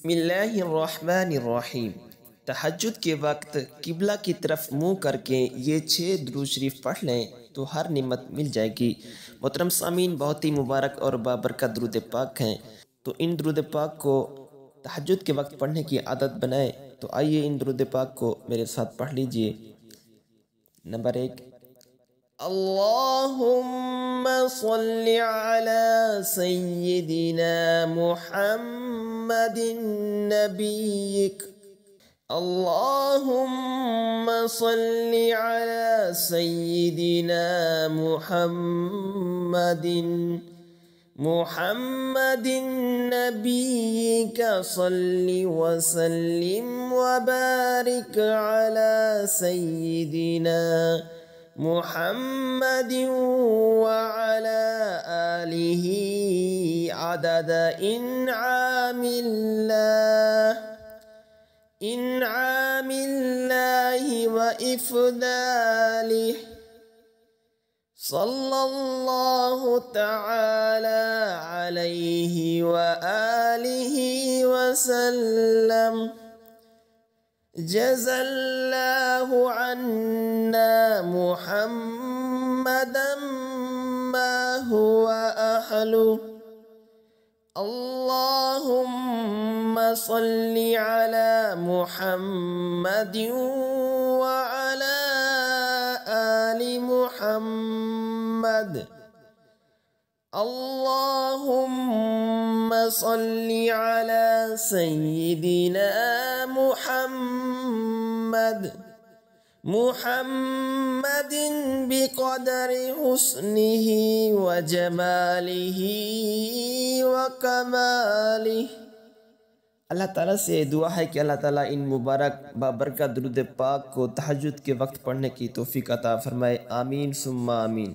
بسم اللہ الرحمن الرحیم۔ تہجد کے وقت قبلہ کی طرف منہ کر کے یہ چھ درود شریف پڑھ لیں تو ہر نعمت مل جائے گی۔ محترم سامعین بہت ہی مبارک اور بابرکت درود پاک ہیں۔ تو ان درود پاک کو تہجد کے وقت پڑھنے کی عادت بنائیں تو آئیے ان درود پاک کو میرے ساتھ پڑھ لیجیے۔ نمبر ایک، اللہم صل على سيدنا محمد نبيك اللهم صل على سيدنا محمد محمد نبيك صل وسلم وبارك على سيدنا محمد وعلى آله عدد. إنعام الله إنعام الله وإفضاله. صلى الله تعالى عليه وآله وسلم. جزى الله عنا محمدا ما هو أهله. اللهم صل على محمد وعلى آل محمد. اللهم صل على سيدنا محمد. محمد بقدر حسنه وجماله وكماله. اللہ تعالیٰ سے دعا ہے کہ اللہ تعالیٰ ان مبارک بابرکہ درود پاک کو تحجد کے وقت پڑھنے کی توفیق عطا فرمائے آمین ثم آمین